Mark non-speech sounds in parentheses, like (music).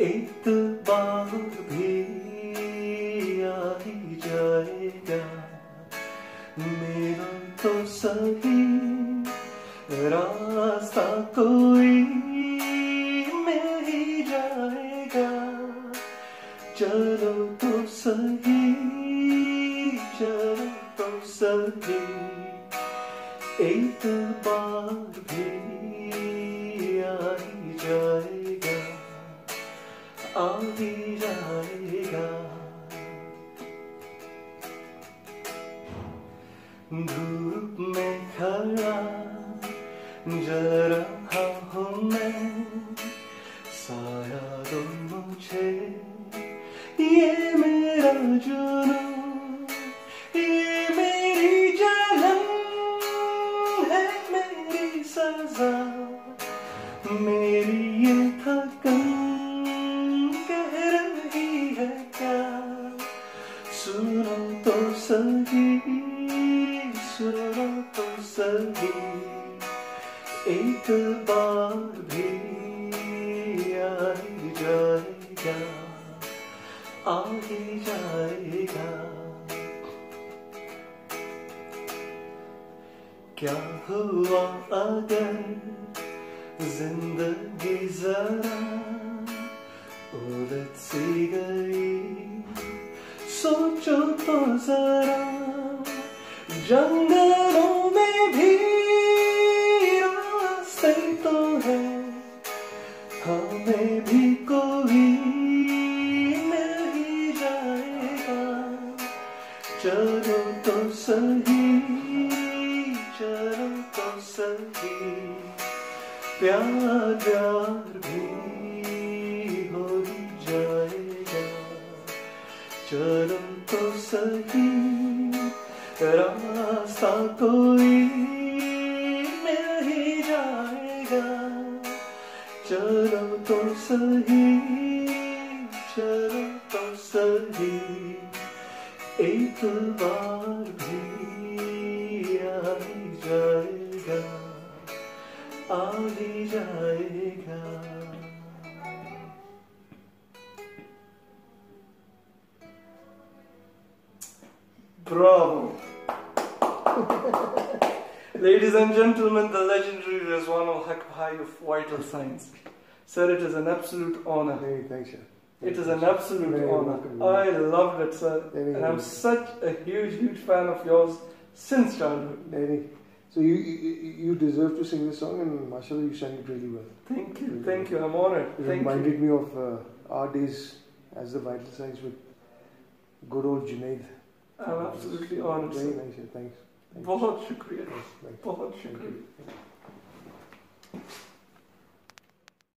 एक बार भी आ ही जाएगा। मेरा तो सही रास्ता कोई मिल ही जाएगा। चलो तो सही, चलो तो सही। एक बार भी आ ही जाएगा। धूप में खड़ा जल रहा हूँ मैं। साया दो मुझे, ये मेरा जुनून, ये मेरी जलन है, मेरी सजा। मेरी ये थकन सुनो तो सभी एक बार भी आ ही जाएगा आ ही जाएगा क्या हुआ अगर ज़िंदगी जरा उलट सी गई सोचो तो जरा जंगलों चलो तो सही चलो तो सही। प्यार भी हो जाएगा। चलो तो सही, रास्ता कोई मिल ही जाएगा। चलो तो सही चलो तो सही। Bravo! (laughs) Ladies and gentlemen, the legendary Rizwanul al-Hakbhai of Vital Signs. Sir, it is an absolute honor. Hey, thanks, sir. It is an absolute Very honor. welcome. I loved it, sir. Very And I'm good. such a huge, huge fan of yours since childhood. Danny, so you, you you deserve to sing this song, and mashallah, you sang it really well. Thank you, thank you. I'm honored. It Thank you. reminded me of uh, our days as the Vital Signs with good old Junaid. I'm absolutely honored, Very sir. nice, yeah, thanks. Thanks. बहुत शुक्रिया Thanks, thanks. बहुत Thank शुक्रिया you.